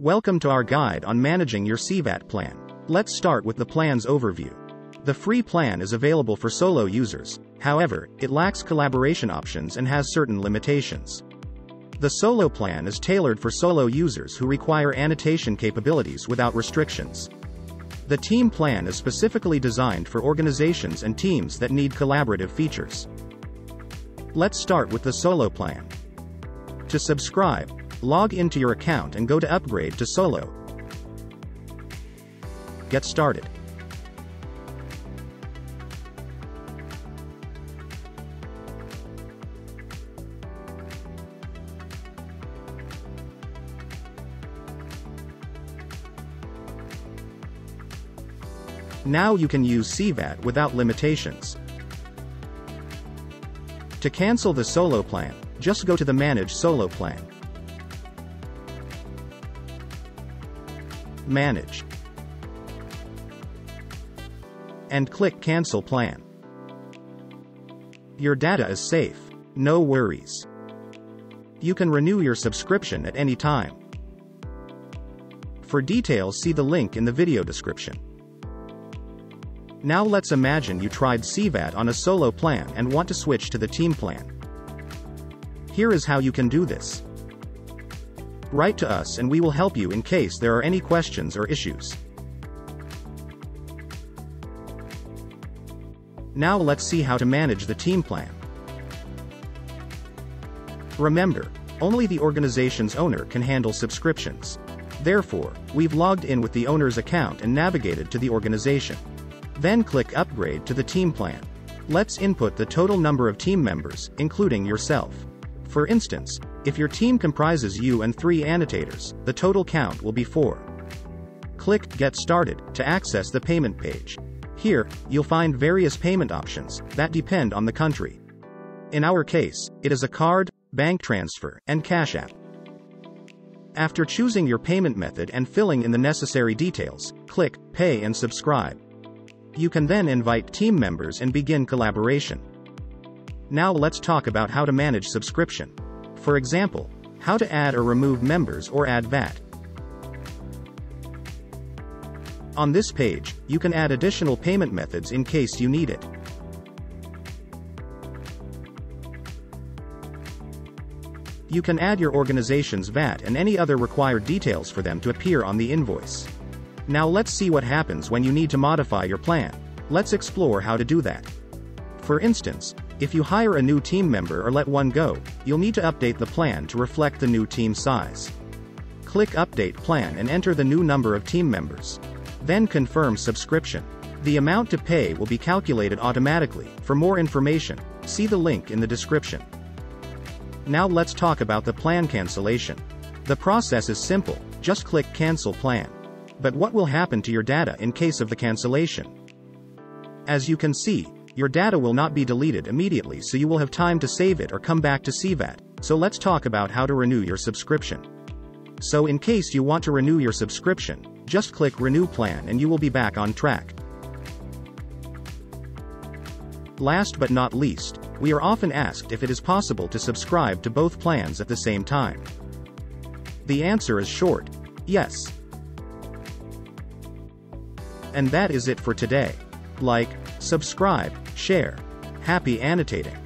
Welcome to our guide on managing your CVAT plan. Let's start with the plan's overview. The free plan is available for solo users, however, it lacks collaboration options and has certain limitations. The solo plan is tailored for solo users who require annotation capabilities without restrictions. The team plan is specifically designed for organizations and teams that need collaborative features. Let's start with the solo plan. To subscribe, log into your account and go to Upgrade to Solo. Get started. Now you can use CVAT without limitations. To cancel the solo plan, just go to the Manage Solo Plan. Manage. And click Cancel Plan. Your data is safe. No worries. You can renew your subscription at any time. For details see the link in the video description. Now let's imagine you tried CVAT on a solo plan and want to switch to the team plan. Here is how you can do this. Write to us and we will help you in case there are any questions or issues. Now let's see how to manage the team plan. Remember, only the organization's owner can handle subscriptions. Therefore, we've logged in with the owner's account and navigated to the organization. Then click Upgrade to the team plan. Let's input the total number of team members, including yourself. For instance, if your team comprises you and three annotators, the total count will be 4. Click Get Started to access the payment page. Here, you'll find various payment options that depend on the country. In our case, it is a card, bank transfer, and Cash App. After choosing your payment method and filling in the necessary details, click Pay and Subscribe. You can then invite team members and begin collaboration. Now let's talk about how to manage subscription. For example, how to add or remove members or add VAT. On this page, you can add additional payment methods in case you need it. You can add your organization's VAT and any other required details for them to appear on the invoice. Now let's see what happens when you need to modify your plan. Let's explore how to do that. For instance, if you hire a new team member or let one go, you'll need to update the plan to reflect the new team size. Click Update Plan and enter the new number of team members. Then confirm subscription. The amount to pay will be calculated automatically. For more information, see the link in the description. Now let's talk about the plan cancellation. The process is simple, just click Cancel Plan. But what will happen to your data in case of the cancellation? As you can see, your data will not be deleted immediately so you will have time to save it or come back to CVAT. So let's talk about how to renew your subscription. So in case you want to renew your subscription, just click Renew Plan and you will be back on track. Last but not least, we are often asked if it is possible to subscribe to both plans at the same time. The answer is short, yes. And that is it for today. Like, subscribe, share. Happy annotating.